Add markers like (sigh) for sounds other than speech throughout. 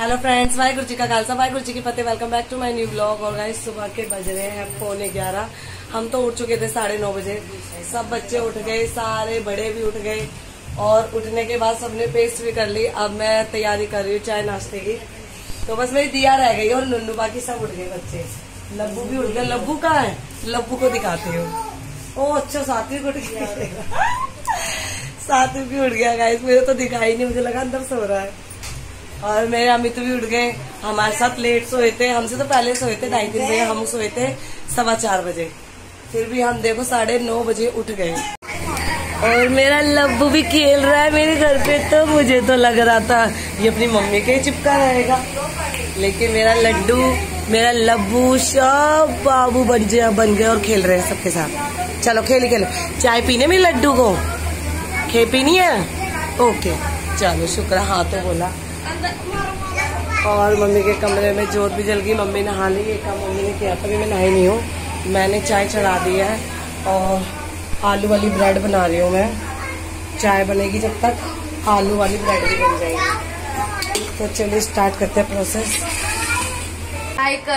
Hello friends Waheguru ji का खालसा, वाहिगुरु जी की फतेह। Welcome back to my new blog और गाइस सुबह के बज रहे हैं पौने ग्यारह। हम तो उठ चुके थे साढ़े नौ बजे। सब बच्चे उठ गए, सारे बड़े भी उठ गए। और उठने के बाद सबने पेस्ट भी कर ली। अब मैं तैयारी कर रही हूँ चाय नाश्ते की। तो बस मेरी दिया रह गई और नुन्नू बाकी सब उठ गए बच्चे। लब्बू भी उठ गए। लब्बू कहाँ है? लब्बू को दिखाती हूँ। ओ अच्छा साथी उठ गया। (laughs) साथी भी उठ गया। गाइस मेरे तो दिखाई नहीं, मुझे लगा अंदर सो रहा है। और मेरे अमित भी उठ गए। हमारे साथ लेट सोए थे। हमसे तो पहले सोए थे, ढाई तीन बजे हम सोए थे, सवा चार बजे। फिर भी हम देखो साढ़े नौ बजे उठ गए। और मेरा लब्बू भी खेल रहा है मेरे घर पे तो मुझे तो लग रहा था ये अपनी मम्मी के ही चिपका रहेगा। लेकिन मेरा लड्डू, मेरा लब्बू, सब बाबू बन गया बन गए और खेल रहे हैं सबके साथ। चलो खेल खेलो। चाय पीने में लड्डू को? खे पीनी है? ओके। चलो, शुक्र हाँ तो बोला। और मम्मी के कमरे में जोत भी जल गई। मम्मी नहा ली ये काम मम्मी ने किया तभी मैं नहाई नहीं हूँ। मैंने चाय चढ़ा दी है और आलू वाली ब्रेड बना रही हूँ मैं। चाय बनेगी जब तक आलू वाली ब्रेड भी बन जाएगी। तो चलिए स्टार्ट करते हैं प्रोसेस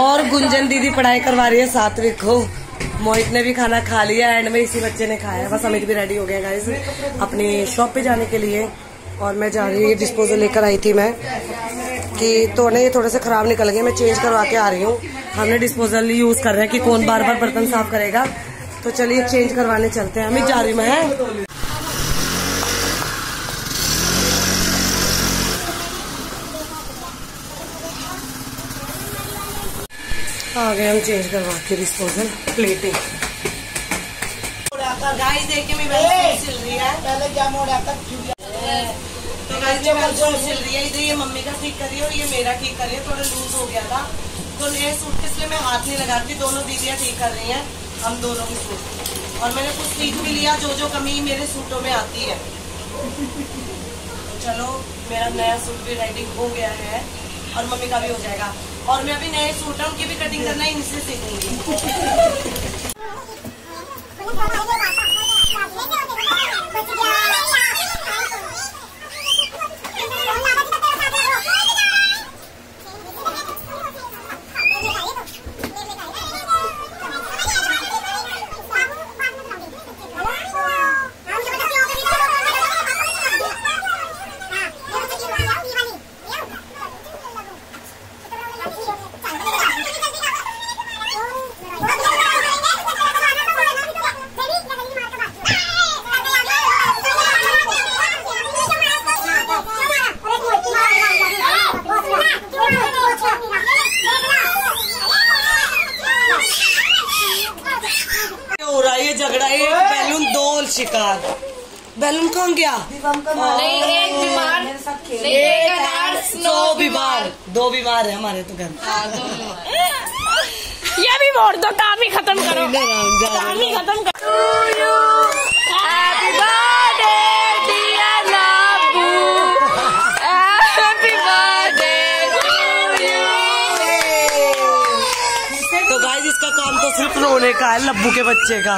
और गुंजन दीदी पढ़ाई करवा रही है सात्विक को मोहित ने भी खाना खा लिया एंड में इसी बच्चे ने खाया। बस अमित भी रेडी हो गया गाइस अपनी शॉप पे जाने के लिए। और मैं जा रही हूँ डिस्पोजल लेकर आई थी मैं कि तो ये थोड़े से खराब निकल गए मैं चेंज करवा के आ रही हूँ। हमने डिस्पोजल यूज़ कर रहे हैं कि कौन बार बार बर्तन साफ़ करेगा। तो चलिए चेंज करवाने चलते हैं। हमें जा रही मैं आ गए हम चेंज करवा के डिस्पोजल प्लेटिंग गाइस देखिए मैं सिल रही है पहले क्या मोड़ा तो गाइस जो मैं सिल रही है इधर ये मम्मी का ठीक करी और ये मेरा ठीक करी थोड़ा लूज हो गया था। तो नए सूट के इसलिए मैं हाथ नहीं लगाती दोनों दीदियाँ ठीक कर रही हैं हम दोनों के सूट और मैंने कुछ सीख भी लिया जो जो कमी मेरे सूटों में आती है। चलो मेरा नया सूट भी रेडी हो गया है और मम्मी का भी हो जाएगा। और मैं अभी नए सूट है उनकी भी कटिंग करना इनसे सीखूँगी। (laughs) (laughs) बैलून कौन गया? नहीं एक बीमार। दो बीमार। दो बीमार है हमारे तो घर। हाँ, ये भी वोट दो काम ही खत्म करो। काम ही खत्म करो। Happy birthday dear Labbu happy birthday तो गाइस इसका काम तो सिर्फ़ रोने का है लब्बू के बच्चे का।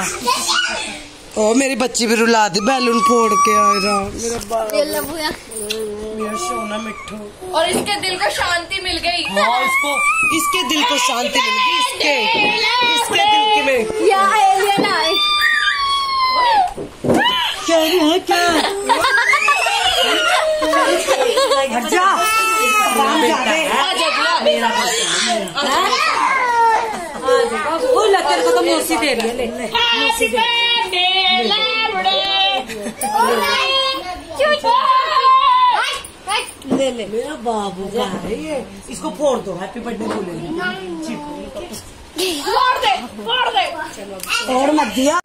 ओ मेरी बच्ची भी रुला दी बैलून फोड़ के आएगा मेरा मेरा सोना मिठू और इसके दिल को शांति मिल गई। हाँ इसको इसके दिल को शांति मिल गई इसके इसके दिल के में या एलियन आए। क्या है क्या हट जा। मेरा वो लक्कर को तो मौसी दे रही है ले मौसी दे ले ले मेरा बाबू का है इसको फोड़ दो हैप्पी बर्थडे बोलेंगे फोड़ दे फोड़ दे और मत दिया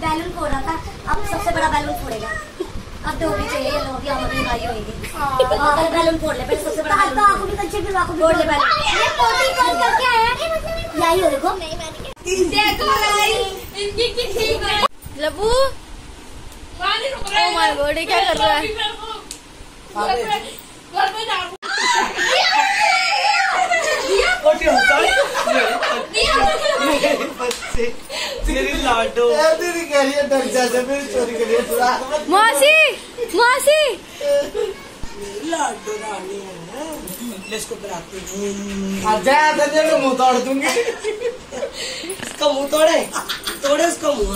बैलून फोड़ था, अब सबसे बड़ा बैलून फोड़ेगा अब भी चाहिए लो भी हमारी भाई होगी हाँ। बैलून फोड़ ले पहले सबसे बड़ा बैलून तो आपको भी कंचे फिर आपको फोड़ ले बैलून। ये पोटी कर करके आया? है यही हो देखो। देखो गाइस इनकी किसी लबू? ओ माय गॉड ये क्या कर रहा है? घर में जा बच्चे कह रही है डर जा मौसी मौसी। लाडो रानी है इसको बनाती हूँ। मुँह तोड़ दूँगी। इसका मुँह तोड़े? तोड़े उसका मुँह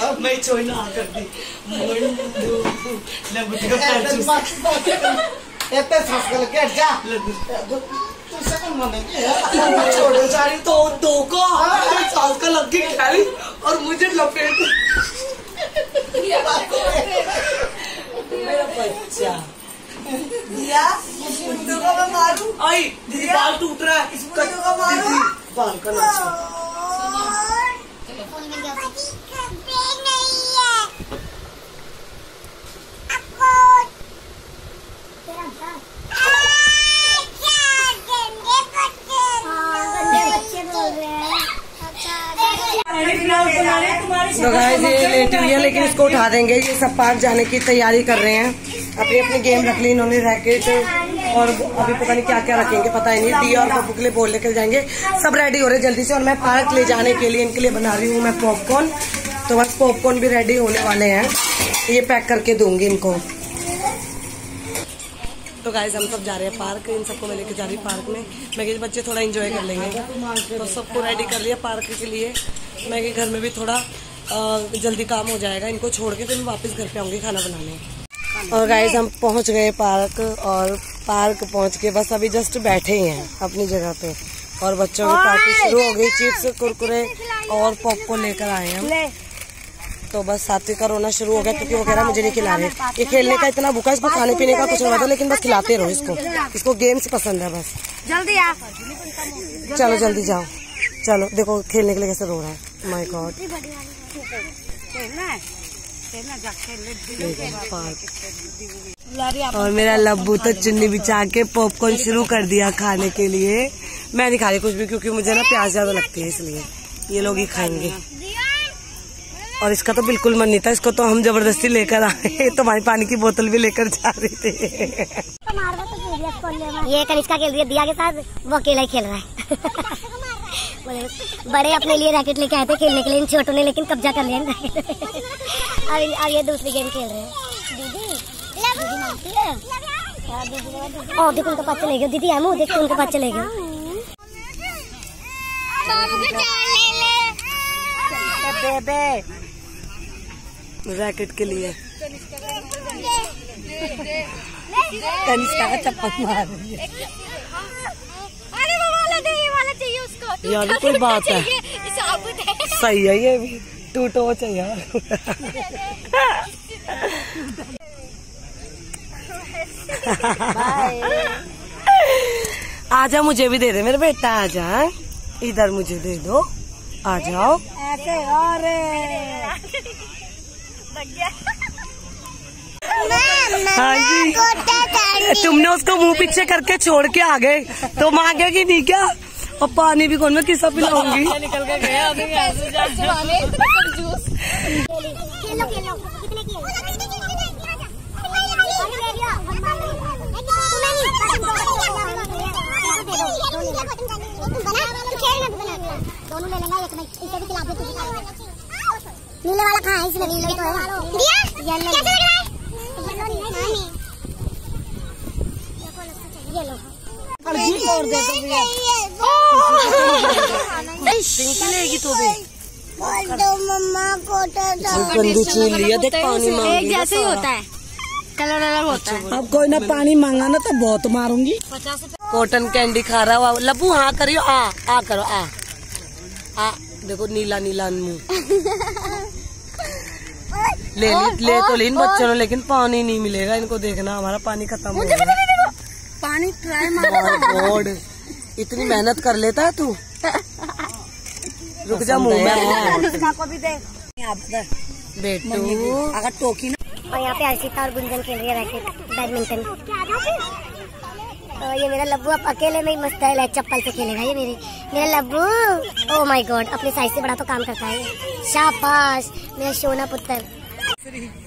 हाँ, मैं छोड़ ना कर दी। मंडू का पैर चूस इतने सांस कर के जा। तू सकल मने छोड़ो सारी तो दो को सास का लग के खाली और मुझे लपेट मेरा? बच्चा दिया? मुंडू को मैं मारूं आई दीदी बाल टूट रहा है। इसको को मारूं? बाल का नक्शा तो गाइस ये लेटी हुई है लेकिन इसको उठा देंगे। ये सब पार्क जाने की तैयारी कर रहे हैं। अपनी अपनी गेम रख ली इन्होंने रैकेट और अभी पता नहीं क्या क्या रखेंगे पता ही नहीं। दिया और पप्पू के लिए बोल लेकर जाएँगे। सब रेडी हो रहे हैं जल्दी से और मैं पार्क ले जाने के लिए इनके लिए बना रही हूँ मैं पॉपकॉर्न तो बस पॉपकॉर्न भी रेडी होने वाले हैं। ये पैक करके दूँगी इनको। तो गाइस हम सब जा रहे हैं पार्क इन सबको मैं लेके जा रही हूँ पार्क में। मैं कि बच्चे थोड़ा एंजॉय कर लेंगे। तो सबको रेडी कर लिया पार्क के लिए। मैं कि घर में भी थोड़ा जल्दी काम हो जाएगा। इनको छोड़ के फिर मैं वापस घर पे आऊँगी खाना बनाने। और गाइस हम पहुँच गए पार्क और पार्क पहुँच के बस अभी जस्ट बैठे ही हैं अपनी जगह पे। और बच्चों की पार्टी शुरू हो गई चिप्स कुरकुरे और पॉपकॉर्न लेकर आए हैं हम। तो बस सात्विक का रोना शुरू हो गया क्योंकि वगैरह मुझे नहीं खिला रहे ये खेलने का इतना भूखा है, इसको खाने पीने का कुछ नहीं पता लेकिन बस खिलाते रहो इसको। इसको गेम्स पसंद है बस। जल्दी आ। चलो जल्दी जाओ। चलो देखो खेलने के लिए कैसे रो रहा है। माय गॉड और मेरा लब्बू तो चुन्नी बिछा के पॉपकॉर्न शुरू कर दिया खाने के लिए। मैं नहीं खा रही कुछ भी क्योंकि मुझे ना प्याज ज़्यादा लगती है इसलिए। ये लोग ही खाएँगे। और इसका तो बिल्कुल मन नहीं था इसको तो हम ज़बरदस्ती लेकर आए तो तुम्हारी पानी की बोतल भी लेकर जा रहे थे ये कनिष्का खेल रही है दिया के साथ वो अकेला ही खेल रहा है बड़े अपने लिए रैकेट लेके आए थे खेलने के लिए इन छोटों ने लेकिन कब्जा कर लिया अब अब ये दूसरी गेम खेल रहे हैं दीदी दीदी है हाँ, दीदी- देखो उनका पास चले गए दीदी आमू देखो उनके पास चले गए रैकेट के लिए। कनिष्का का चप्पल मार। रही है अरे वो वाला दे ये वाला चाहिए उसको। यार कोई बात है। साबुत है। सही है ये भी। टूटो चाहिए। आजा मुझे भी दे दे मेरे बेटा आजा इधर मुझे दे दो। आ जाओ। हाँ जी। तुमने उसको मुँह पीछे करके छोड़ के आ गए। तो मांगेगी नहीं क्या? और पानी भी कौन मैं किसा पिलाऊँगी? (laughs) निकल के गया अभी ऐसे (laughs) जा जूस खेलो खेलो कितने की दोनों ले लेंगे एक नहीं इसे भी खिला दे तू खा नीले वाला कहाँ है? इसमें नीले ही तो है दिया? येलो कैसे लग रहा है? येलो नहीं है नहीं। येलो पिंकी लेगी तो भी बोल दो मम्मा को गंदी चीज़ लिया देख पानी मांग एक जैसे ही होता है। कलर अलग होता है। अब कोई ना पानी मांगा ना तो बहुत मारूँगी। कॉटन कैंडी खा रहा हुआ लबू हाँ करियो आ आ करो आ। आ देखो नीला नीला मुँह (laughs) ले ली ले तो ली इन बच्चों ने लेकिन पानी नहीं मिलेगा इनको देखना हमारा पानी खत्म हो गया। पानी ट्राई गॉड इतनी मेहनत कर लेता है तू। रुक जा मुँह में को भी दे बेटू। अगर टोकी और यहाँ पे अर्षिता और गुंजन खेल रही है बैडमिंटन। तो ये मेरा लब्बू अब अकेले में ही मस्त है चप्पल से खेलेगा ये मेरे। मेरा लब्बू! ओ माय गॉड अपने साइज़ से बड़ा तो काम करता है शाबाश मेरा सोना पुत्र।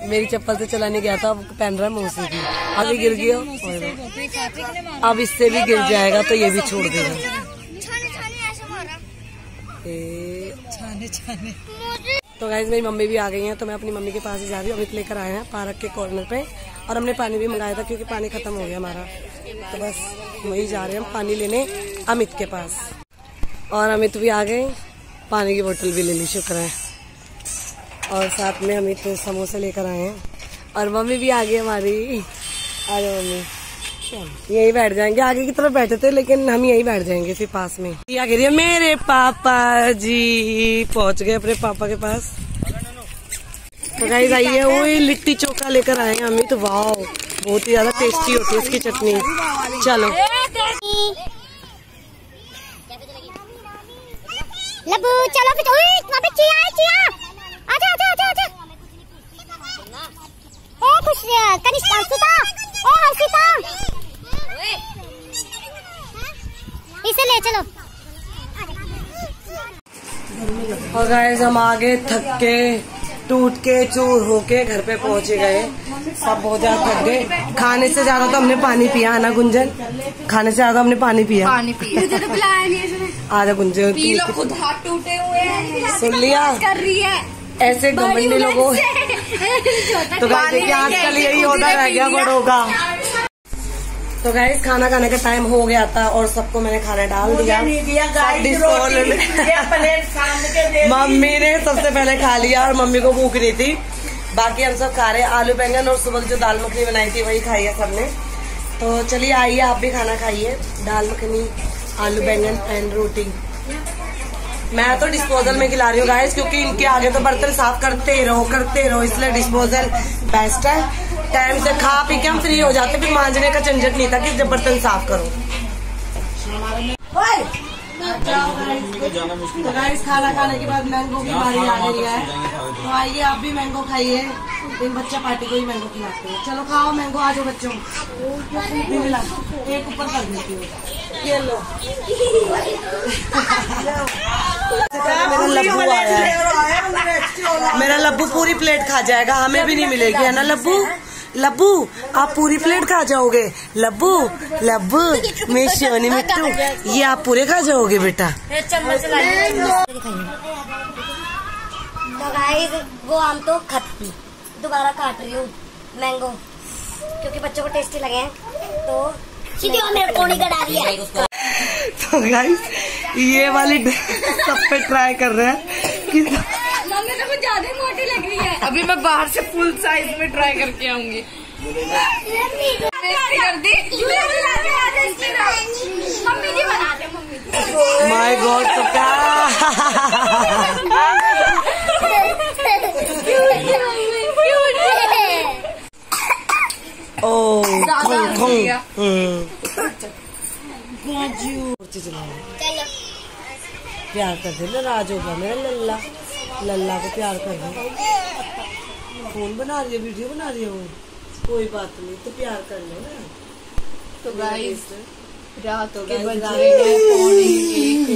मेरी चप्पल से चलाने गया था अब पहन रहा है? मुँह से भी अभी गिर गया अब इससे भी गिर जाएगा तो ये भी छोड़ देगा। ए छाने छाने। तो गाइज़ मेरी मम्मी भी आ गई हैं तो मैं अपनी मम्मी के पास ही जा रही हूँ। अमित लेकर आए हैं पार्क के कॉर्नर पे। और हमने पानी भी मंगाया था क्योंकि पानी खत्म हो गया हमारा। तो बस वही जा रहे हैं हम पानी लेने अमित के पास। और अमित भी आ गए। पानी की बोतल भी ले ली, शुक्र है। और साथ में अमित समोसे लेकर आए हैं। और मम्मी भी आ गई हमारी। अरे मम्मी। यही बैठ जाएँगे। आगे की तरफ़ बैठे थे, लेकिन हम यही बैठ जाएँगे फिर पास में। ये आगे रही मेरे पापा जी। पहुँच गए अपने पापा के पास। तो गाइस आइए वो लिट्टी चोखा लेकर आए हैं अमित। वाह बहुत ही ज़्यादा टेस्टी होती है इसकी चटनी। चलो। लबू चलो फिर ओए वहाँ पे चिया है चिया। आजा आजा आजा आजा। ए खुश कनिष्क हर्षिता ए हर्षिता। इसे ले चलो। और गाइस हम आगे थक के टूट के चूर होके घर पे पहुँचे गए। सब बहुत ज़्यादा थक गए। खाने से ज़्यादा तो हमने पानी पिया है ना गुंजन? खाने से ज़्यादा हमने पानी पिया। पानी तो (laughs) आजा गुंजन पी लो खुद हाथ टूटे हुए हैं। सुन लिया। कर रही है। ऐसे घमंडी लोगों (laughs) तो देखिए आजकल यही होता रह गया बड़ों का। तो गाइस खाना खाने का टाइम हो गया था और सबको मैंने खाना डाल दिया। मम्मी ने सबसे पहले खा लिया और मम्मी को भूख नहीं थी। बाकी हम सब खा रहे हैं आलू बैंगन और सुबह जो दाल मखनी बनाई थी वही खाई है सबने। तो चलिए आइए आप भी खाना खाइए। दाल मखनी आलू बैंगन एंड रोटी। मैं तो डिस्पोजल में खिला रही हूँ गाइस क्योंकि इनके आगे तो बर्तन साफ़ करते ही रहो करते रहो इसलिए डिस्पोजल बेस्ट है। टाइम से खा पी के हम फ्री हो जाते फिर मांझने का झंझट नहीं था कि जब बर्तन साफ़ करो। तो गाइस खाना खाने के बाद मैंगो की बारी आ गई है। तो आइए आप भी मैंगो खाइए। इन बच्चा पार्टी को ही मैंगो खिलाते हैं। चलो खाओ मैंगो आ जाओ बच्चों। एक ऊपर कर देती हूँ। ये लो। मेरा लब्बू आया है। मेरा लब्बू पूरी प्लेट खा जाएगा। हमें भी नहीं मिलेगी है ना लब्बू? लब्बू आप पूरी प्लेट खा जाओगे। लब्बू लब्बू मैं सोनी मिट्टू ये आप पूरे खा जाओगे बेटा। चम्मच तो गाइस वो आम तो खत्म दोबारा काट रही हूँ मैंगो क्योंकि बच्चों को टेस्टी लगे हैं। तो सीधी मेरे कोनी का डाली है तो गाइस ये वाली सब पे ट्राई कर रहे हैं कि मम्मी तो कुछ ज़्यादा मोटी लग है अभी मैं बाहर से फुल साइज़ में ट्राई करके आऊँगी। माय गॉड तो क्या ओ खंग खंग। हम्म। प्यार कर दे ना राज होगा मेरा लल्ला। लल्ला को प्यार कर दे फ़ोन बना रही है वीडियो बना रही है कोई बात नहीं तो प्यार कर लो ना। तो गाइस रात रहे हैं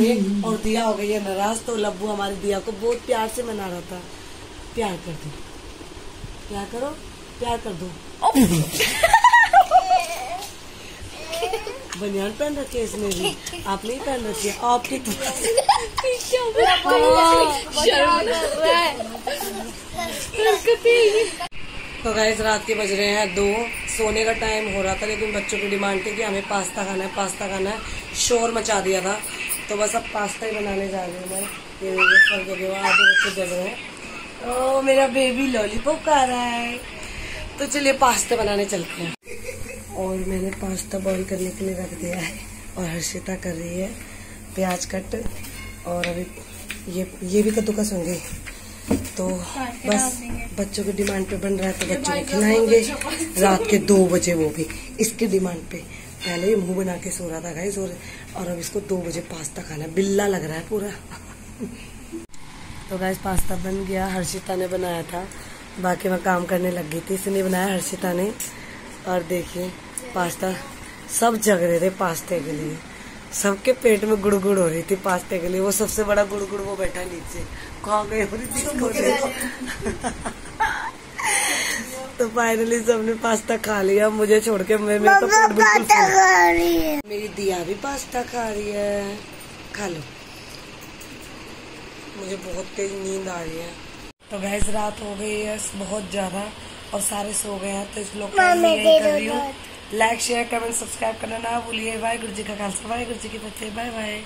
एक और दिया हो गई है नाराज़ तो लब्बू हमारी दिया को बहुत प्यार से मना रहा था। प्यार कर दो। प्यार करो प्यार कर दो। (laughs) बनियान पहन रखी है इसने भी? आपने ही पहन रखी है। आपकी तो गाइस रात के बज रहे हैं दो। सोने का टाइम हो रहा था, लेकिन बच्चों की डिमांड थी कि हमें पास्ता खाना है, पास्ता खाना है। शोर मचा दिया था। तो बस अब पास्ता ही बनाने जा रही हूँ मैं। ये फल आधे बच्चे जग रहे हैं। ओ, मेरा बेबी लॉलीपॉप खा रहा है। तो चलिए पास्ता बनाने चलते हैं। और मैंने पास्ता बॉईल करने के लिए रख दिया है और हर्षिता कर रही है प्याज कट और अभी ये ये भी कद्दूकस होंगे तो बस बच्चों की डिमांड पे बन रहा है तो बच्चों को खिलाएँगे। (laughs) रात के दो बजे वो भी इसकी डिमांड पे। पहले ही मुँह बना के सो रहा था गाइस और और अब इसको दो बजे पास्ता खाना है। बिल्ला लग रहा है पूरा। (laughs) तो गाइस पास्ता बन गया हर्षिता ने बनाया था। बाकी मैं काम करने लग गई थी इसने बनाया हर्षिता ने। और देखिए पास्ता सब जग रहे थे पास्ते के लिए। सबके पेट में गुड़गुड़ हो रही थी पास्ते के लिए। वो सबसे बड़ा गुड़गुड़ वो बैठा नीचे। कहाँ गए हो रही थी (laughs) तो फाइनली सबने पास्ता खा लिया। मुझे छोड़ के मैं मेरा तो पेट बिल्कुल मेरी दिया भी पास्ता खा रही है। खा लो। मुझे बहुत तेज नींद आ रही है। तो गैस रात हो गई है बहुत ज़्यादा और सारे सो गए हैं तो इस लोग का कर रही हूँ। लाइक, शेयर, कमेंट, सब्सक्राइब करना ना भूलिए। वाहे गुरु जी का खालसा वाहे गुरु जी की फतेह। Bye bye.